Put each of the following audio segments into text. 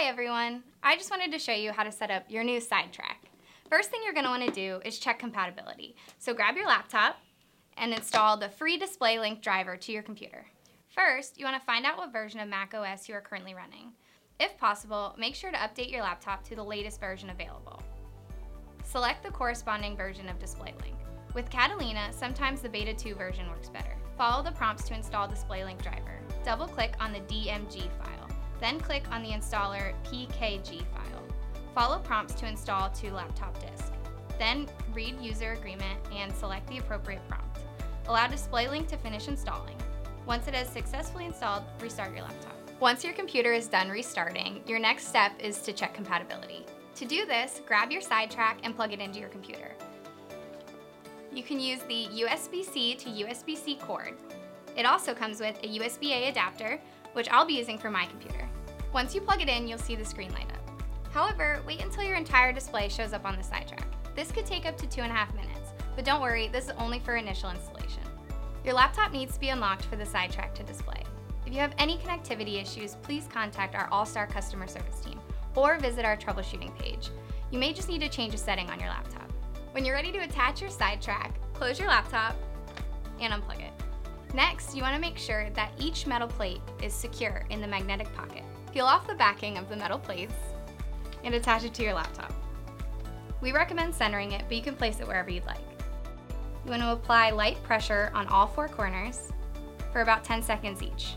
Hi everyone! I just wanted to show you how to set up your new SideTrak. First thing you're going to want to do is check compatibility. So grab your laptop and install the free DisplayLink driver to your computer. First, you want to find out what version of Mac OS you are currently running. If possible, make sure to update your laptop to the latest version available. Select the corresponding version of DisplayLink. With Catalina, sometimes the Beta 2 version works better. Follow the prompts to install DisplayLink driver. Double-click on the DMG file, then click on the installer PKG file. Follow prompts to install to laptop disk. Then read user agreement and select the appropriate prompt. Allow DisplayLink to finish installing. Once it has successfully installed, restart your laptop. Once your computer is done restarting, your next step is to check compatibility. To do this, grab your SideTrak and plug it into your computer. You can use the USB-C to USB-C cord. It also comes with a USB-A adapter, which I'll be using for my computer. Once you plug it in, you'll see the screen light up. However, wait until your entire display shows up on the SideTrak. This could take up to two and a half minutes, but don't worry, this is only for initial installation. Your laptop needs to be unlocked for the SideTrak to display. If you have any connectivity issues, please contact our All-Star customer service team or visit our troubleshooting page. You may just need to change a setting on your laptop. When you're ready to attach your SideTrak, close your laptop and unplug it. Next, you want to make sure that each metal plate is secure in the magnetic pocket. Peel off the backing of the metal plates and attach it to your laptop. We recommend centering it, but you can place it wherever you'd like. You want to apply light pressure on all four corners for about 10 seconds each.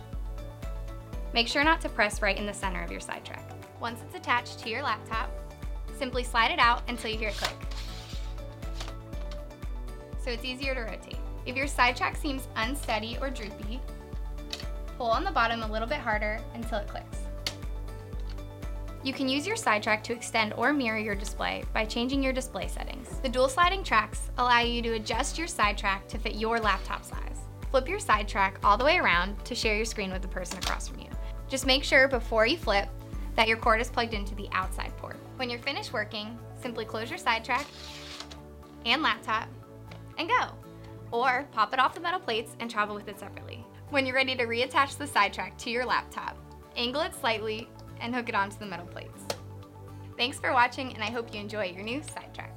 Make sure not to press right in the center of your SideTrak. Once it's attached to your laptop, simply slide it out until you hear it click. So it's easier to rotate. If your SideTrak seems unsteady or droopy, pull on the bottom a little bit harder until it clicks. You can use your SideTrak to extend or mirror your display by changing your display settings. The dual sliding tracks allow you to adjust your SideTrak to fit your laptop size. Flip your SideTrak all the way around to share your screen with the person across from you. Just make sure before you flip that your cord is plugged into the outside port. When you're finished working, simply close your SideTrak and laptop and go. Or pop it off the metal plates and travel with it separately. When you're ready to reattach the SideTrak to your laptop, angle it slightly and hook it onto the metal plates. Thanks for watching and I hope you enjoy your new SideTrak.